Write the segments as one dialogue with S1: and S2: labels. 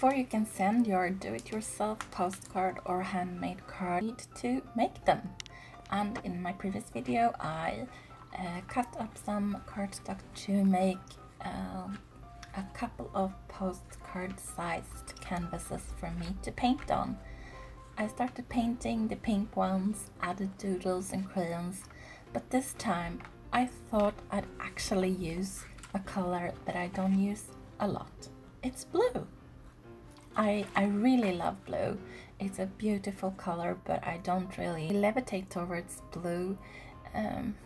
S1: Before you can send your do-it-yourself postcard or handmade card, you need to make them. And in my previous video I uh, cut up some cardstock to make uh, a couple of postcard sized canvases for me to paint on. I started painting the pink ones, added doodles and crayons, but this time I thought I'd actually use a color that I don't use a lot. It's blue. I, I really love blue. It's a beautiful color, but I don't really levitate towards blue. Um,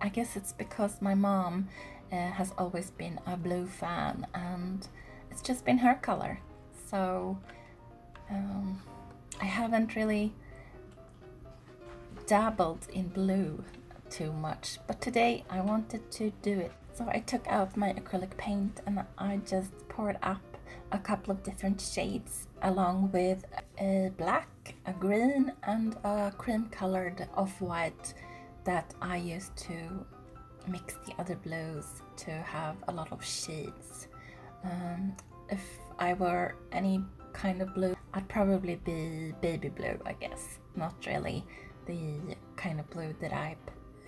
S1: I guess it's because my mom uh, has always been a blue fan and it's just been her color. So um, I haven't really dabbled in blue too much, but today I wanted to do it. So I took out my acrylic paint and I just poured up a couple of different shades along with a black, a green and a cream colored off-white that I used to mix the other blues to have a lot of shades. Um, if I were any kind of blue, I'd probably be baby blue, I guess. Not really the kind of blue that I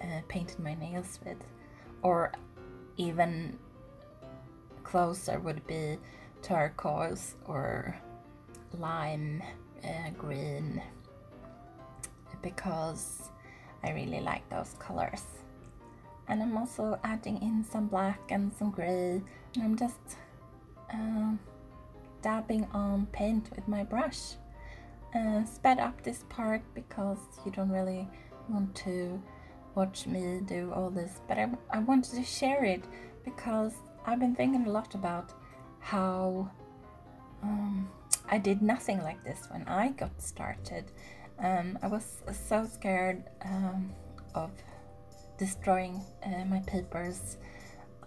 S1: uh, painted my nails with. Or even closer would be turquoise or lime uh, green because I really like those colors. And I'm also adding in some black and some grey and I'm just uh, dabbing on paint with my brush. Uh, sped up this part because you don't really want to watch me do all this but I, I wanted to share it because I've been thinking a lot about how um, I did nothing like this when I got started. Um, I was so scared um, of destroying uh, my papers.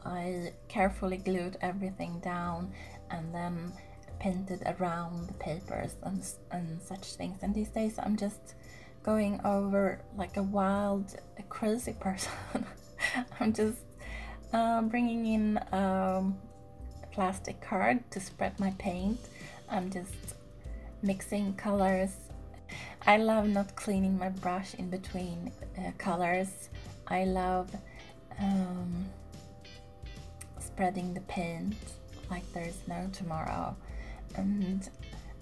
S1: I carefully glued everything down and then painted around the papers and, and such things. And these days I'm just going over like a wild, a crazy person. I'm just uh, bringing in um, plastic card to spread my paint. I'm just mixing colors. I love not cleaning my brush in between uh, colors. I love um, spreading the paint like there's no tomorrow. And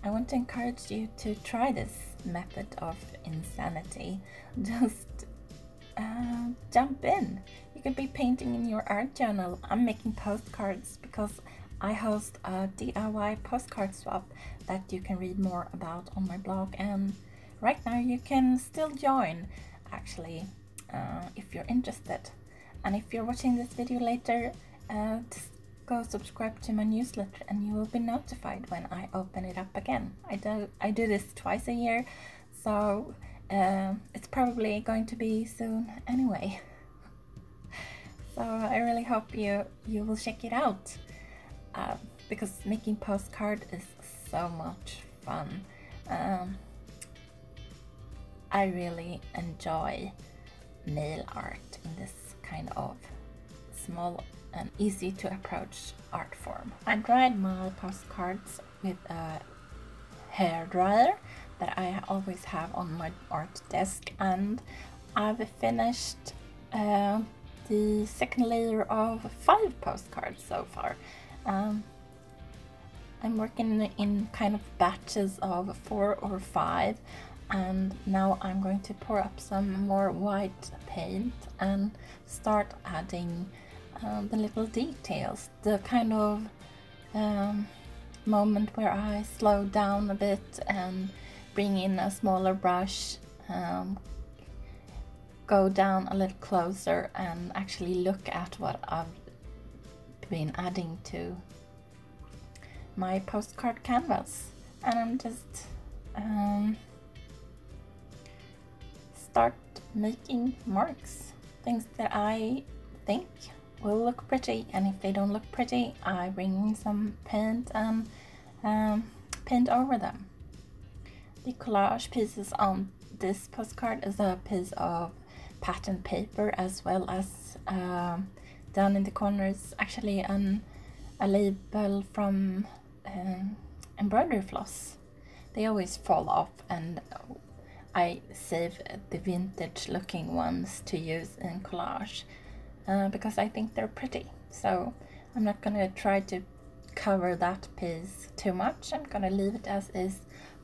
S1: I want to encourage you to try this method of insanity. Just uh, jump in. You could be painting in your art journal. I'm making postcards because I host a DIY postcard swap that you can read more about on my blog and right now you can still join actually uh, if you're interested. And if you're watching this video later uh, just go subscribe to my newsletter and you will be notified when I open it up again. I do I do this twice a year so uh, it's probably going to be soon anyway. So I really hope you you will check it out uh, because making postcard is so much fun. Um, I really enjoy mail art in this kind of small and easy to approach art form. I dried my postcards with a hair dryer that I always have on my art desk and I've finished uh, the second layer of five postcards so far um, I'm working in kind of batches of four or five and now I'm going to pour up some more white paint and start adding uh, the little details, the kind of um, moment where I slow down a bit and bring in a smaller brush, um, go down a little closer and actually look at what I've been adding to my postcard canvas. And I'm just um, start making marks. Things that I think will look pretty. And if they don't look pretty I bring in some paint and um, paint over them. The collage pieces on this postcard is a piece of pattern paper as well as um, down in the corner is actually an, a label from um, embroidery floss. They always fall off and I save the vintage looking ones to use in collage uh, because I think they're pretty. So I'm not gonna try to cover that piece too much. I'm gonna leave it as is,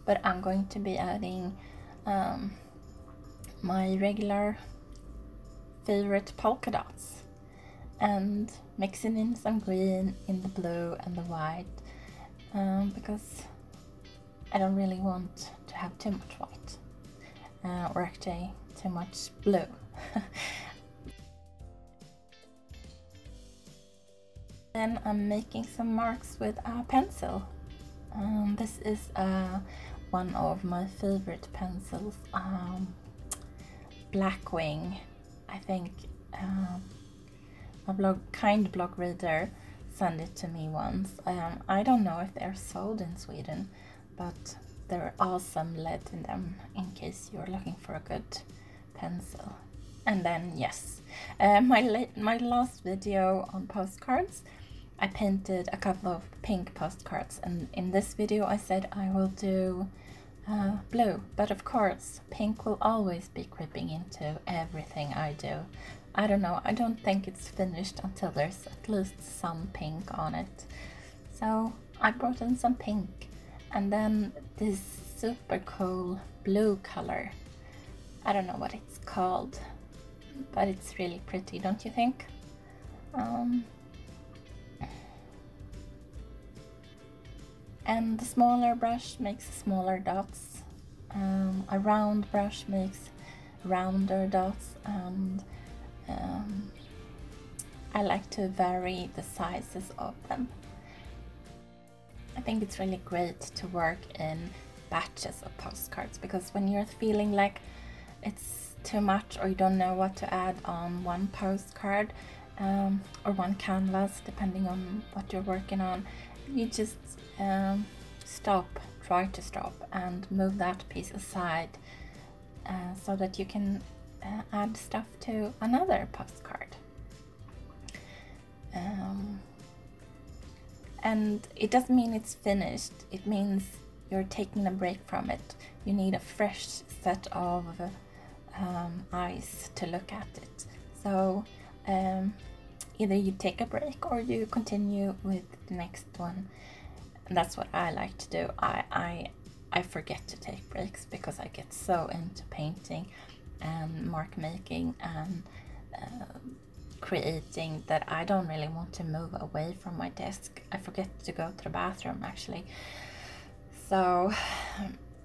S1: but I'm going to be adding um, my regular favorite polka dots and mixing in some green in the blue and the white um, because I don't really want to have too much white uh, or actually too much blue. then I'm making some marks with a pencil. Um, this is uh, one of my favorite pencils, um, Blackwing. I think um, a blog, kind blog reader sent it to me once. Um, I don't know if they're sold in Sweden, but there are some lead in them in case you're looking for a good pencil. And then yes, uh, my my last video on postcards, I painted a couple of pink postcards, and in this video I said I will do uh, blue, but of course pink will always be creeping into everything I do. I don't know, I don't think it's finished until there's at least some pink on it. So I brought in some pink and then this super cool blue color. I don't know what it's called, but it's really pretty, don't you think? Um, and the smaller brush makes smaller dots. Um, a round brush makes rounder dots and um, I like to vary the sizes of them. I think it's really great to work in batches of postcards because when you're feeling like it's too much or you don't know what to add on one postcard um, or one canvas depending on what you're working on you just um, stop try to stop and move that piece aside uh, so that you can uh, add stuff to another postcard. Um, and it doesn't mean it's finished, it means you're taking a break from it. You need a fresh set of um, eyes to look at it. So um, either you take a break or you continue with the next one. And that's what I like to do. I, I, I forget to take breaks because I get so into painting and mark making and uh, creating that I don't really want to move away from my desk. I forget to go to the bathroom actually. So,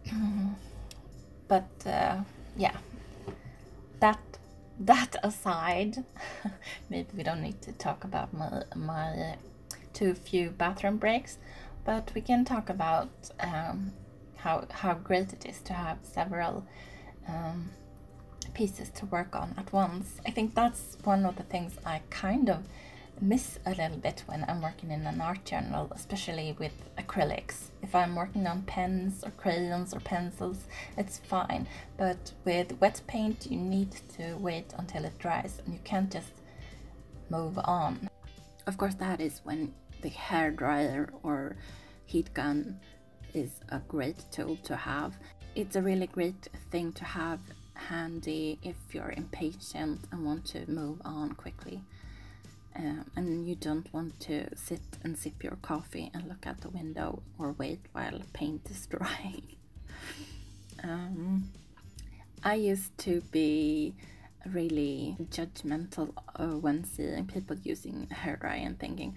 S1: but uh, yeah, that that aside, maybe we don't need to talk about my my too few bathroom breaks, but we can talk about um, how how great it is to have several um, pieces to work on at once. I think that's one of the things I kind of miss a little bit when I'm working in an art journal, especially with acrylics. If I'm working on pens or crayons or pencils, it's fine. But with wet paint, you need to wait until it dries and you can't just move on. Of course, that is when the hair dryer or heat gun is a great tool to have. It's a really great thing to have handy if you're impatient and want to move on quickly. Um, and you don't want to sit and sip your coffee and look out the window or wait while paint is drying. um, I used to be really judgmental uh, when seeing people using hair dry and thinking,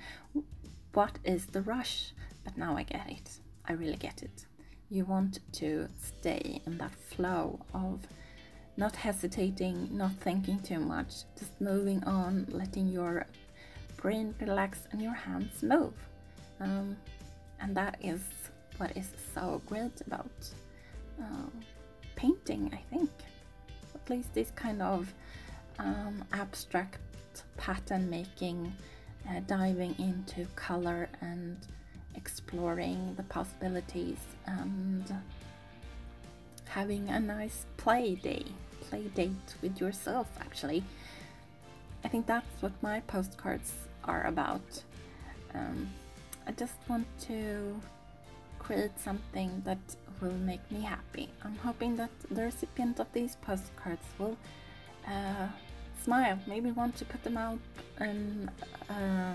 S1: what is the rush? But now I get it. I really get it. You want to stay in that flow of not hesitating, not thinking too much, just moving on, letting your brain relax and your hands move. Um, and that is what is so great about uh, painting, I think. At least this kind of um, abstract pattern making, uh, diving into color and exploring the possibilities and having a nice play day play date with yourself actually. I think that's what my postcards are about. Um, I just want to create something that will make me happy. I'm hoping that the recipient of these postcards will uh, smile, maybe want to put them out uh,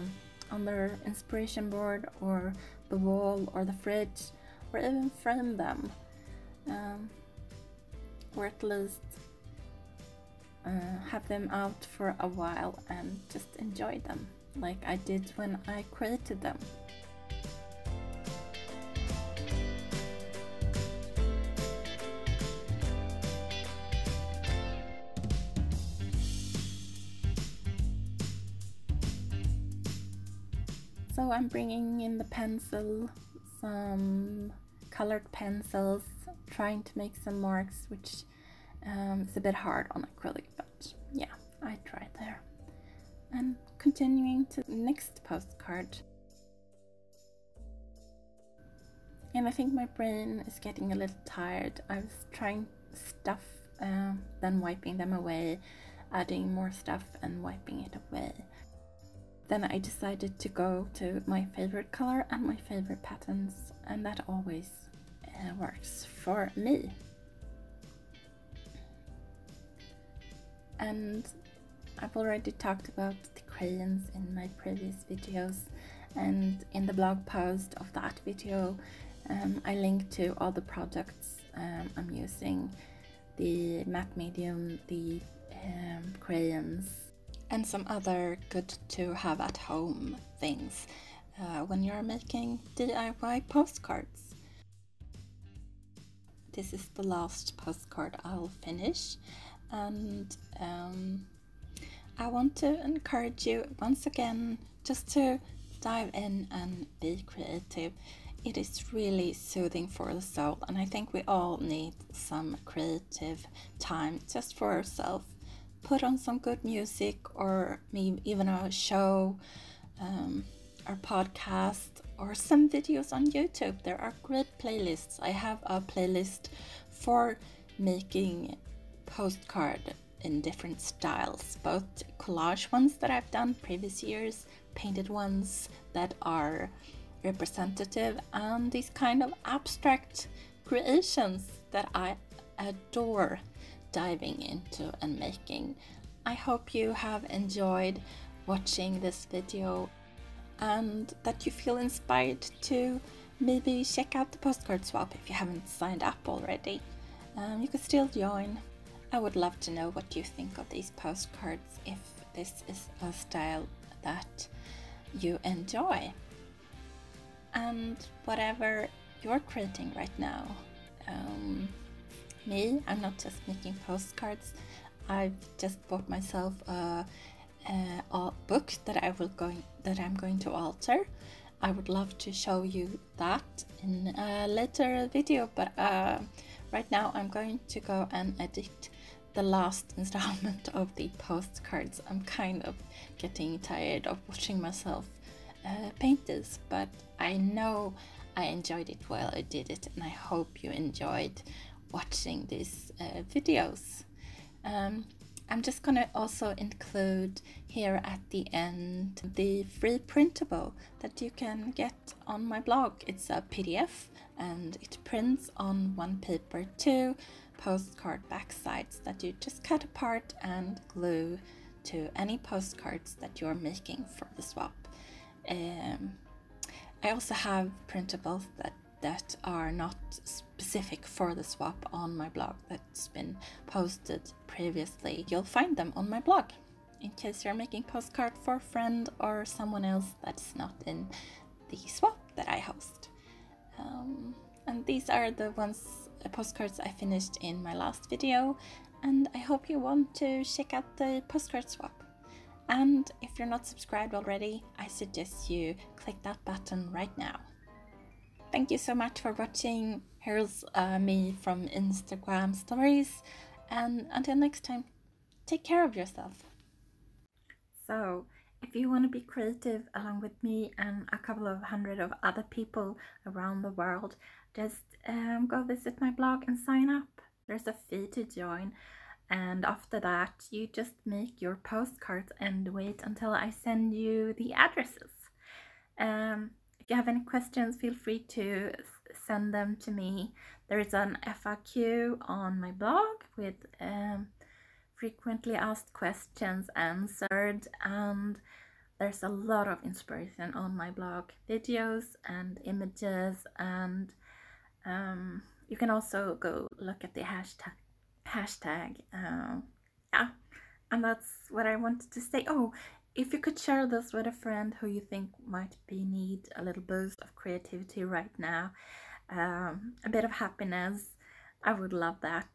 S1: on their inspiration board or the wall or the fridge or even frame them. Um, or at least uh, have them out for a while and just enjoy them like I did when I created them. So I'm bringing in the pencil, some colored pencils, trying to make some marks, which um, is a bit hard on acrylic, but yeah, I tried there. And continuing to the next postcard. And I think my brain is getting a little tired. I was trying stuff, uh, then wiping them away, adding more stuff and wiping it away. Then I decided to go to my favorite color and my favorite patterns, and that always uh, works for me. And I've already talked about the crayons in my previous videos and in the blog post of that video um, I link to all the products um, I'm using the matte medium, the um, crayons and some other good to have at home things uh, when you're making DIY postcards. This is the last postcard I'll finish and um, I want to encourage you once again just to dive in and be creative. It is really soothing for the soul, and I think we all need some creative time just for ourselves. Put on some good music, or maybe even a show, um, or podcast, or some videos on YouTube. There are great playlists. I have a playlist for making postcard in different styles, both collage ones that I've done previous years, painted ones that are representative, and these kind of abstract creations that I adore diving into and making. I hope you have enjoyed watching this video and that you feel inspired to maybe check out the postcard swap if you haven't signed up already. Um, you could still join I would love to know what you think of these postcards if this is a style that you enjoy. And whatever you're creating right now, um, me, I'm not just making postcards. I've just bought myself a, a, book that I will going that I'm going to alter. I would love to show you that in a later video, but uh, right now I'm going to go and edit the last installment of the postcards. I'm kind of getting tired of watching myself uh, paint this, but I know I enjoyed it while I did it, and I hope you enjoyed watching these uh, videos. Um, I'm just gonna also include here at the end the free printable that you can get on my blog. It's a PDF and it prints on one paper too postcard backsides that you just cut apart and glue to any postcards that you're making for the swap. Um, I also have printables that that are not specific for the swap on my blog that's been posted previously. You'll find them on my blog in case you're making postcard for a friend or someone else that's not in the swap that I host. Um, and these are the ones postcards I finished in my last video and I hope you want to check out the postcard swap. And if you're not subscribed already, I suggest you click that button right now. Thank you so much for watching. Here's uh, me from Instagram stories and until next time, take care of yourself. So, if you want to be creative along with me and a couple of hundred of other people around the world, just um, go visit my blog and sign up. There's a fee to join and after that you just make your postcards and wait until I send you the addresses. Um, if you have any questions feel free to send them to me. There is an FAQ on my blog with um, frequently asked questions answered and there's a lot of inspiration on my blog. Videos and images and um, you can also go look at the hashtag hashtag uh, yeah and that's what i wanted to say. Oh if you could share this with a friend who you think might be need a little boost of creativity right now um, a bit of happiness i would love that